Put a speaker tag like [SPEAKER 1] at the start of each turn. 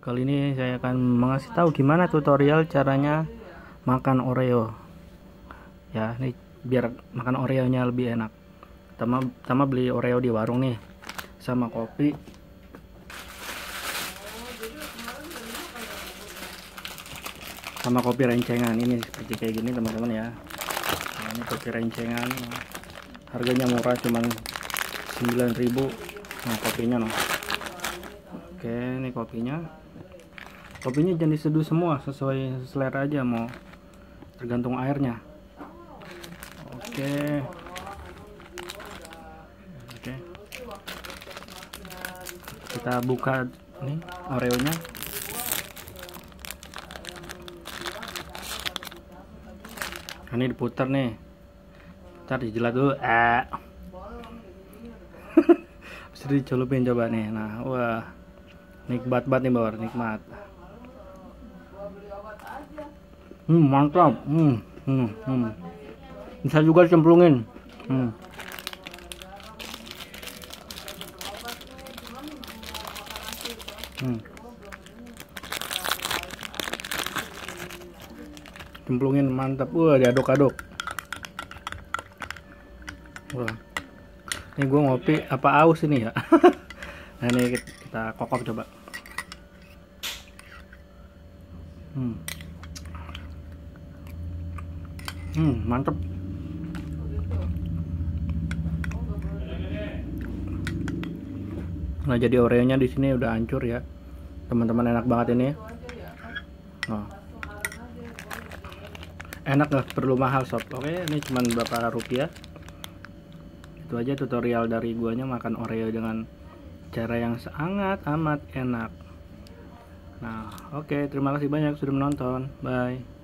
[SPEAKER 1] Kali ini saya akan mengasih tahu gimana tutorial caranya makan Oreo. Ya, ini biar makan Oreo-nya lebih enak. Pertama, pertama beli Oreo di warung nih sama kopi. Sama kopi rencengan ini seperti kayak gini teman-teman ya. Nah, ini kopi rencengan. Harganya murah cuman 9000 Nah, kopinya noh. Oke, ini kopinya kopinya jangan diseduh semua sesuai selera aja mau tergantung airnya. Oke. Oke. Kita buka nih oreonya. Nah, ini diputar nih. Ntar dijelat dulu. Ah bisa dicelupin coba nih. Nah wah nikmat banget nih bawar. Nikmat Hmm, mantap. Hmm, hmm, hmm. Bisa juga cemplungin. Hmm. Hmm. Cemplungin mantap. Wah, diaduk-aduk. Wah. Ini gua ngopi apa aus ini ya? nah, ini kita kokok coba. Hmm. Hmm, mantep. Nah, jadi oreonya di sini udah hancur ya. Teman-teman enak banget ini. Nah. Enak nggak perlu mahal sob. Oke, ini cuma berapa rupiah. Itu aja tutorial dari guanya makan oreo dengan cara yang sangat amat enak. Nah, oke, terima kasih banyak sudah menonton. Bye.